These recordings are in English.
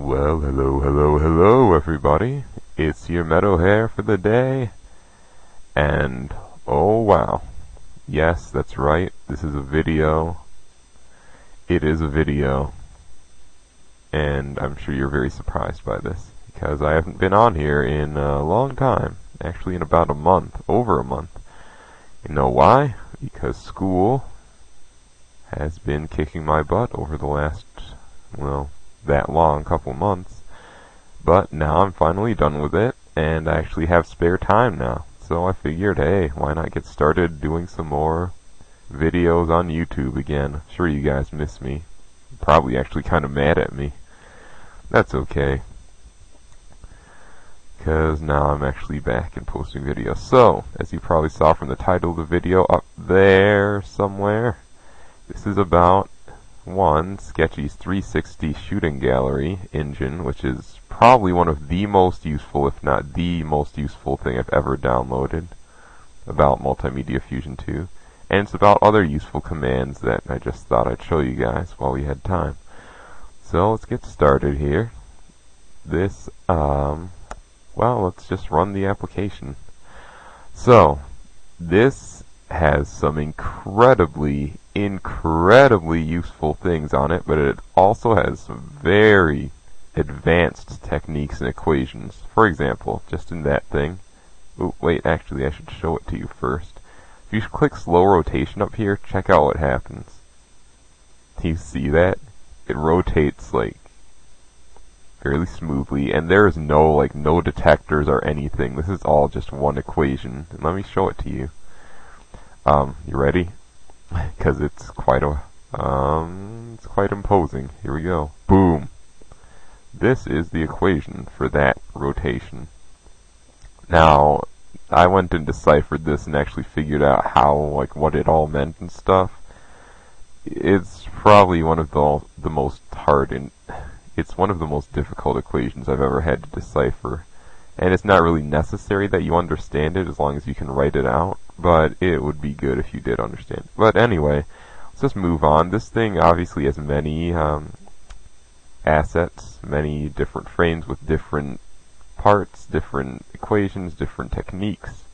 Well, hello, hello, hello, everybody. It's your Meadow Hare for the day. And, oh wow. Yes, that's right. This is a video. It is a video. And I'm sure you're very surprised by this. Because I haven't been on here in a long time. Actually, in about a month. Over a month. You know why? Because school has been kicking my butt over the last, well, that long, couple months. But now I'm finally done with it, and I actually have spare time now. So I figured, hey, why not get started doing some more videos on YouTube again? Sure you guys miss me. Probably actually kind of mad at me. That's okay. Because now I'm actually back and posting videos. So, as you probably saw from the title of the video up there somewhere, this is about one, Sketchy's 360 shooting gallery engine, which is probably one of the most useful, if not the most useful thing I've ever downloaded about Multimedia Fusion 2. And it's about other useful commands that I just thought I'd show you guys while we had time. So let's get started here. This, um, well, let's just run the application. So, this has some incredibly incredibly useful things on it, but it also has some very advanced techniques and equations. For example, just in that thing. Oh, wait, actually, I should show it to you first. If you click slow rotation up here, check out what happens. Do you see that? It rotates like fairly smoothly, and there is no like no detectors or anything. This is all just one equation. And let me show it to you. Um, you ready? because it's quite a um, it's quite imposing. Here we go. Boom. This is the equation for that rotation. Now, I went and deciphered this and actually figured out how, like, what it all meant and stuff. It's probably one of the the most hard and it's one of the most difficult equations I've ever had to decipher. And it's not really necessary that you understand it as long as you can write it out but it would be good if you did understand. But anyway, let's just move on. This thing obviously has many um, assets, many different frames with different parts, different equations, different techniques.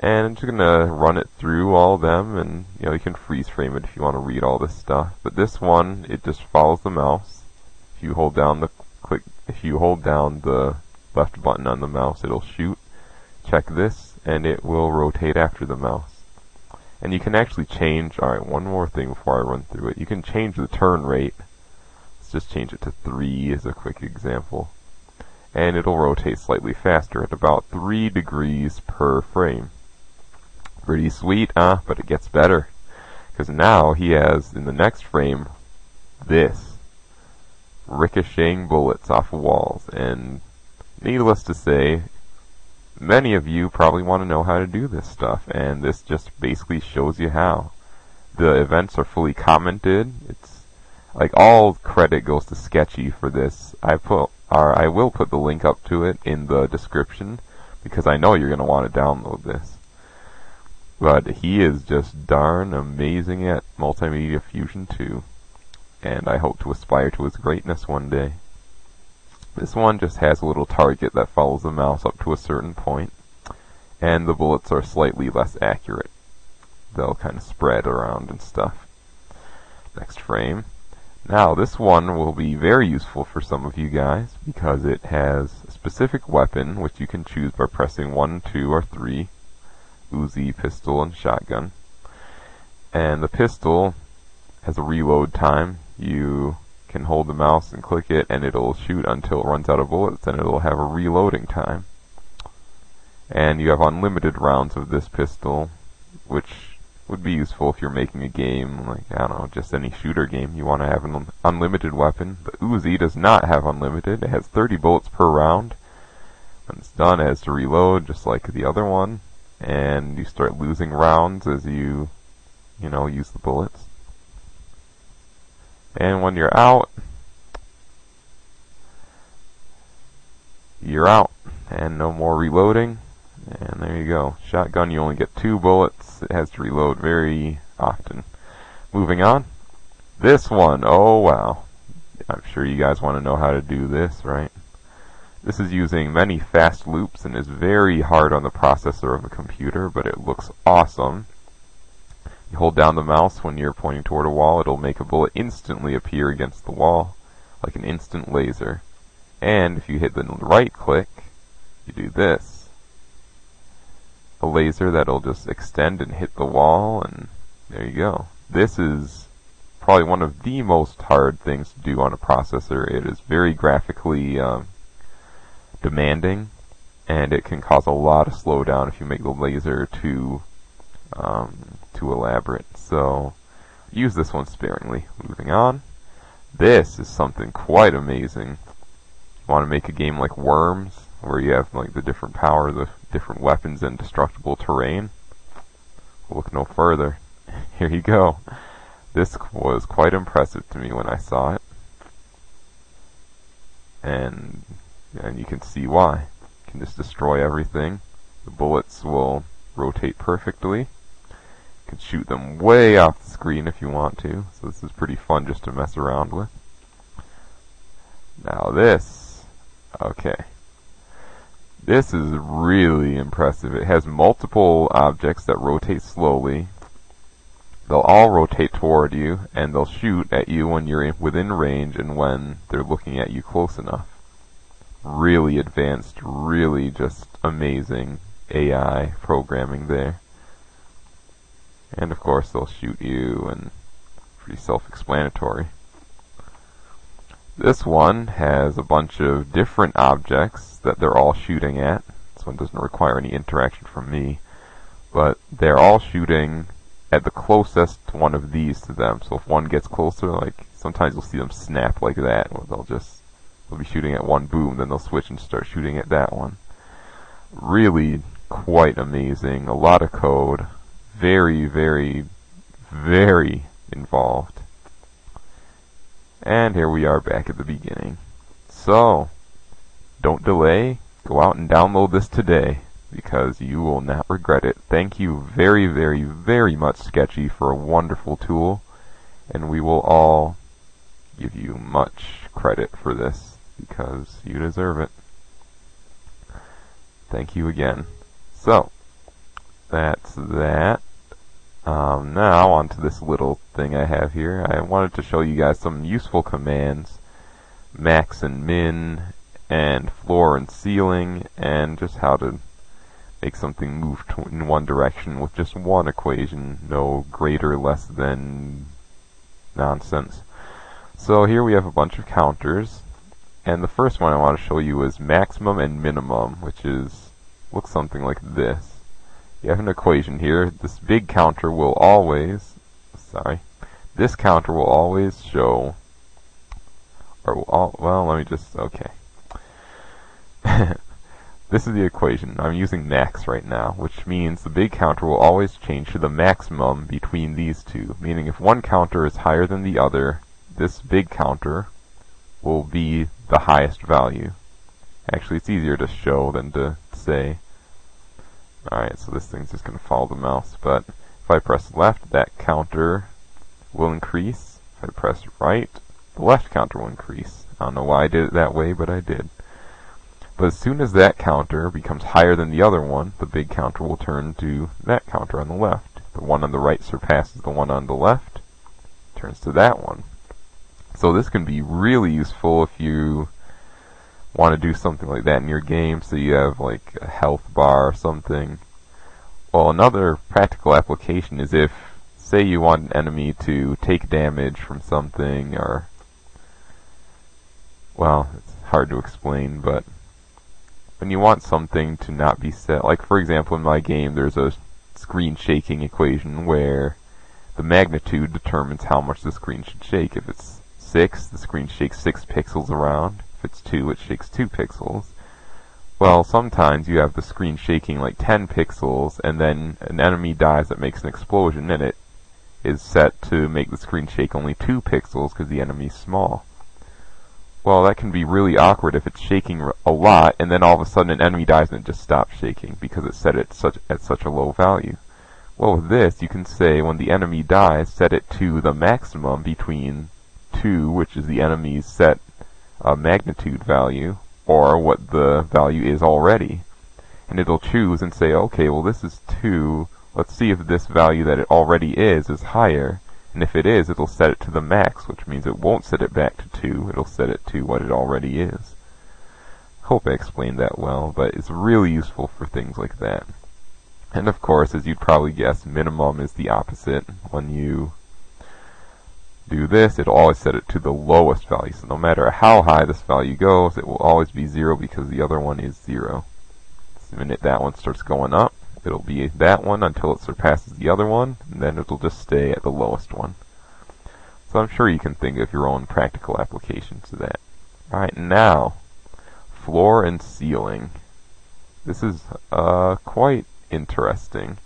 And I'm just gonna run it through all of them, and you know you can freeze frame it if you want to read all this stuff. But this one, it just follows the mouse. If you hold down the click, if you hold down the left button on the mouse, it'll shoot. Check this and it will rotate after the mouse. And you can actually change, alright, one more thing before I run through it. You can change the turn rate. Let's just change it to 3 as a quick example. And it'll rotate slightly faster at about 3 degrees per frame. Pretty sweet, huh? But it gets better. Because now he has, in the next frame, this. Ricocheting bullets off of walls. And needless to say, many of you probably want to know how to do this stuff, and this just basically shows you how. The events are fully commented. It's like all credit goes to Sketchy for this. I put or I will put the link up to it in the description because I know you're going to want to download this. But he is just darn amazing at Multimedia Fusion 2, and I hope to aspire to his greatness one day. This one just has a little target that follows the mouse up to a certain point, and the bullets are slightly less accurate. They'll kind of spread around and stuff. Next frame. Now this one will be very useful for some of you guys because it has a specific weapon which you can choose by pressing 1, 2, or 3. Uzi, pistol, and shotgun. And the pistol has a reload time. You can hold the mouse and click it and it'll shoot until it runs out of bullets and it'll have a reloading time. And you have unlimited rounds of this pistol, which would be useful if you're making a game, like, I don't know, just any shooter game. You want to have an unlimited weapon. The Uzi does not have unlimited. It has 30 bullets per round. When it's done, it has to reload, just like the other one. And you start losing rounds as you, you know, use the bullets. And when you're out, you're out. And no more reloading. And there you go. Shotgun, you only get two bullets. It has to reload very often. Moving on. This one, oh wow. I'm sure you guys want to know how to do this, right? This is using many fast loops and is very hard on the processor of a computer, but it looks awesome. You hold down the mouse when you're pointing toward a wall, it'll make a bullet instantly appear against the wall, like an instant laser. And if you hit the right click, you do this. A laser that'll just extend and hit the wall, and there you go. This is probably one of the most hard things to do on a processor. It is very graphically um, demanding, and it can cause a lot of slowdown if you make the laser too um, too elaborate. So use this one sparingly. Moving on. This is something quite amazing. You want to make a game like Worms, where you have like the different power, the different weapons, and destructible terrain. Look no further. Here you go. This was quite impressive to me when I saw it. And and you can see why. You can just destroy everything. The bullets will rotate perfectly. Can shoot them way off the screen if you want to. So this is pretty fun just to mess around with. Now this, okay. This is really impressive. It has multiple objects that rotate slowly. They'll all rotate toward you, and they'll shoot at you when you're within range and when they're looking at you close enough really advanced, really just amazing AI programming there. And of course they'll shoot you and pretty self-explanatory. This one has a bunch of different objects that they're all shooting at. This one doesn't require any interaction from me. But they're all shooting at the closest one of these to them. So if one gets closer, like sometimes you'll see them snap like that, or they'll just they'll be shooting at one boom, then they'll switch and start shooting at that one. Really quite amazing. A lot of code. Very, very, very involved. And here we are back at the beginning. So, don't delay. Go out and download this today because you will not regret it. Thank you very, very, very much, Sketchy, for a wonderful tool. And we will all give you much credit for this because you deserve it. Thank you again. So, that's that. Um, now, on to this little thing I have here. I wanted to show you guys some useful commands. Max and min, and floor and ceiling, and just how to make something move in one direction with just one equation. No greater, less than nonsense. So here we have a bunch of counters. And the first one I want to show you is maximum and minimum, which is looks something like this. You have an equation here. This big counter will always, sorry, this counter will always show, or will all, well, let me just, okay. this is the equation. I'm using max right now, which means the big counter will always change to the maximum between these two, meaning if one counter is higher than the other, this big counter will be the highest value. Actually, it's easier to show than to say. Alright, so this thing's just going to follow the mouse, but if I press left, that counter will increase. If I press right, the left counter will increase. I don't know why I did it that way, but I did. But as soon as that counter becomes higher than the other one, the big counter will turn to that counter on the left. The one on the right surpasses the one on the left, turns to that one. So this can be really useful if you want to do something like that in your game, so you have like a health bar or something. Well, another practical application is if, say you want an enemy to take damage from something, or, well, it's hard to explain, but when you want something to not be set, like for example in my game there's a screen shaking equation where the magnitude determines how much the screen should shake. If it's 6, the screen shakes 6 pixels around. If it's 2, it shakes 2 pixels. Well, sometimes you have the screen shaking like 10 pixels, and then an enemy dies that makes an explosion, and it is set to make the screen shake only 2 pixels because the enemy's small. Well, that can be really awkward if it's shaking a lot, and then all of a sudden an enemy dies and it just stops shaking because it's set at such at such a low value. Well, with this, you can say when the enemy dies, set it to the maximum between 2, which is the enemy's set uh, magnitude value, or what the value is already. And it'll choose and say, okay, well this is 2, let's see if this value that it already is is higher, and if it is, it'll set it to the max, which means it won't set it back to 2, it'll set it to what it already is. Hope I explained that well, but it's really useful for things like that. And of course, as you'd probably guess, minimum is the opposite. When you do this, it'll always set it to the lowest value. So no matter how high this value goes, it will always be 0 because the other one is 0. The minute that one starts going up, it'll be that one until it surpasses the other one, and then it'll just stay at the lowest one. So I'm sure you can think of your own practical applications to that. Alright, now, floor and ceiling. This is uh, quite interesting.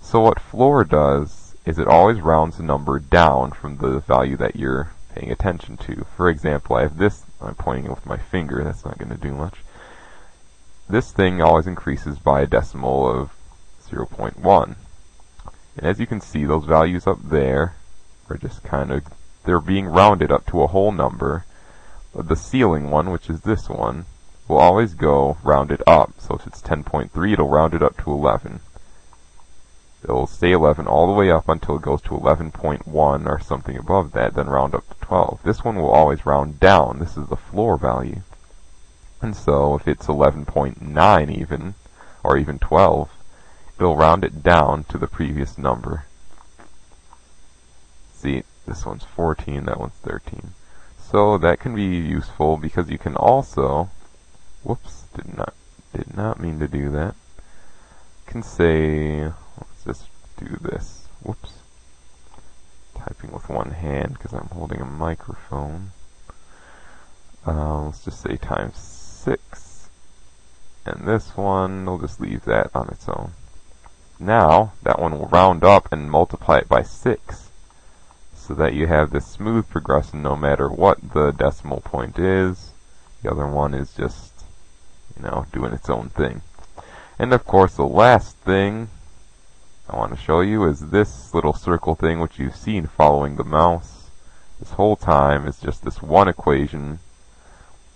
So what floor does is it always rounds the number down from the value that you're paying attention to. For example, I have this, I'm pointing with my finger, that's not going to do much. This thing always increases by a decimal of 0.1. And as you can see, those values up there are just kind of, they're being rounded up to a whole number. But the ceiling one, which is this one, will always go rounded up. So if it's 10.3, it'll round it up to 11 it'll stay 11 all the way up until it goes to 11.1 or something above that, then round up to 12. This one will always round down. This is the floor value. And so if it's 11.9 even, or even 12, it'll round it down to the previous number. See, this one's 14, that one's 13. So that can be useful because you can also, whoops, did not, did not mean to do that. Can say, just do this. Whoops. Typing with one hand because I'm holding a microphone. Uh, let's just say times 6. And this one, we'll just leave that on its own. Now, that one will round up and multiply it by 6. So that you have this smooth progression no matter what the decimal point is. The other one is just, you know, doing its own thing. And of course, the last thing I want to show you is this little circle thing which you've seen following the mouse this whole time is just this one equation.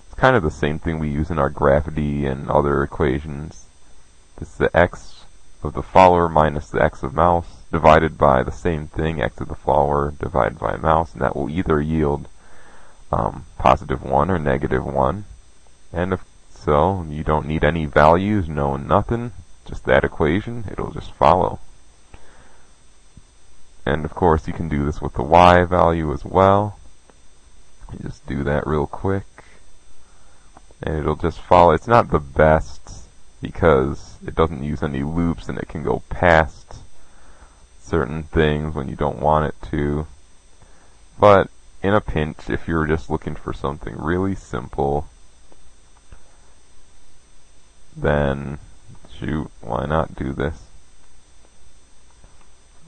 It's kind of the same thing we use in our gravity and other equations. This is the x of the follower minus the x of mouse divided by the same thing, x of the follower divided by mouse, and that will either yield um, positive 1 or negative 1. And if so, you don't need any values, no nothing, just that equation, it'll just follow. And of course you can do this with the y value as well. You just do that real quick. And it'll just follow. It's not the best because it doesn't use any loops and it can go past certain things when you don't want it to. But in a pinch, if you're just looking for something really simple, then shoot, why not do this?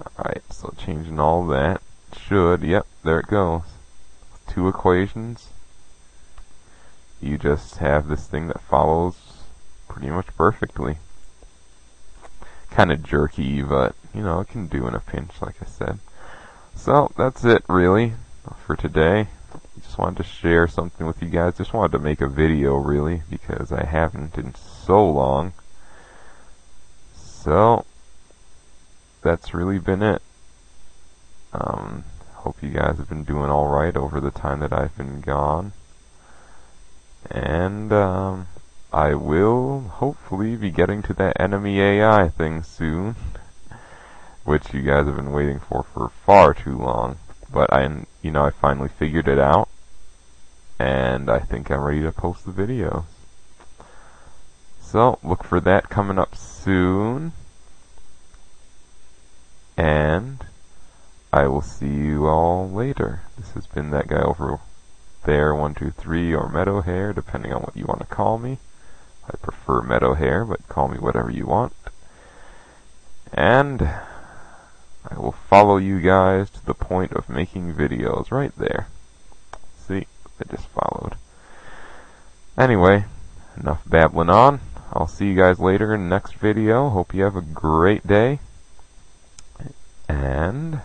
Alright, so changing all that. Should, yep, there it goes. Two equations. You just have this thing that follows pretty much perfectly. Kind of jerky, but, you know, it can do in a pinch, like I said. So, that's it, really, for today. Just wanted to share something with you guys. Just wanted to make a video, really, because I haven't in so long. So, that's really been it. Um, hope you guys have been doing alright over the time that I've been gone. And, um, I will hopefully be getting to that enemy AI thing soon. which you guys have been waiting for for far too long. But I, you know, I finally figured it out. And I think I'm ready to post the videos. So, look for that coming up soon. And I will see you all later. This has been that guy over there, 123, or Meadow Hare, depending on what you want to call me. I prefer Meadow Hare, but call me whatever you want. And I will follow you guys to the point of making videos right there. See, I just followed. Anyway, enough babbling on. I'll see you guys later in the next video. Hope you have a great day. And,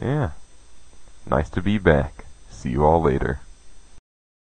yeah. Nice to be back. See you all later.